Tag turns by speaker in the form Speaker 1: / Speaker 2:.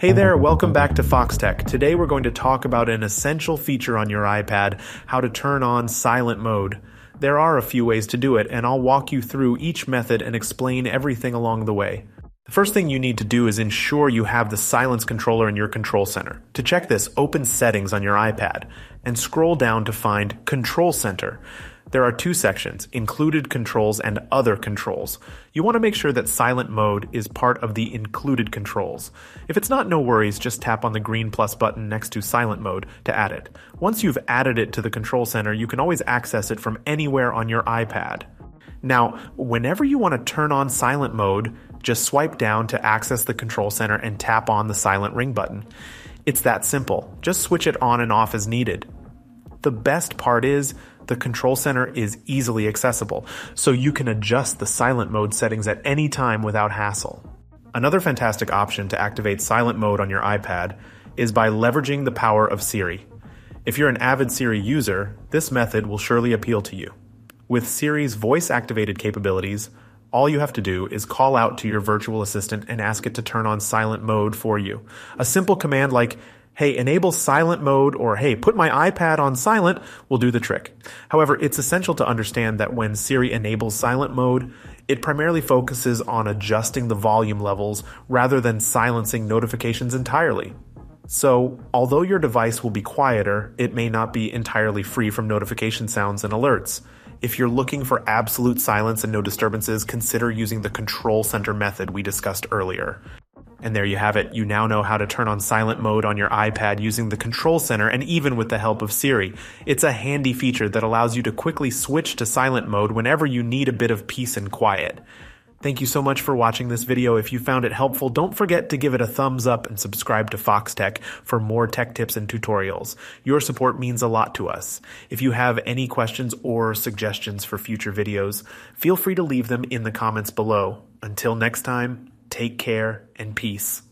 Speaker 1: Hey there, welcome back to Foxtecc. Today we're going to talk about an essential feature on your iPad, how to turn on silent mode. There are a few ways to do it, and I'll walk you through each method and explain everything along the way. First thing you need to do is ensure you have the silence controller in your control center. To check this, open Settings on your iPad and scroll down to find Control Center. There are two sections, included controls and other controls. You want to make sure that silent mode is part of the included controls. If it's not, no worries, just tap on the green plus button next to silent mode to add it. Once you've added it to the control center, you can always access it from anywhere on your iPad. Now, whenever you want to turn on silent mode, just swipe down to access the control center and tap on the silent ring button. It's that simple. Just switch it on and off as needed. The best part is the control center is easily accessible, so you can adjust the silent mode settings at any time without hassle. Another fantastic option to activate silent mode on your iPad is by leveraging the power of Siri. If you're an avid Siri user, this method will surely appeal to you. With Siri's voice activated capabilities, all you have to do is call out to your virtual assistant and ask it to turn on silent mode for you. A simple command like, hey, enable silent mode or hey, put my iPad on silent will do the trick. However, it's essential to understand that when Siri enables silent mode, it primarily focuses on adjusting the volume levels rather than silencing notifications entirely. So, although your device will be quieter, it may not be entirely free from notification sounds and alerts. If you're looking for absolute silence and no disturbances, consider using the control center method we discussed earlier. And there you have it. You now know how to turn on silent mode on your iPad using the control center and even with the help of Siri. It's a handy feature that allows you to quickly switch to silent mode whenever you need a bit of peace and quiet. Thank you so much for watching this video. If you found it helpful, don't forget to give it a thumbs up and subscribe to Foxtecc for more tech tips and tutorials. Your support means a lot to us. If you have any questions or suggestions for future videos, feel free to leave them in the comments below. Until next time, Take care and peace.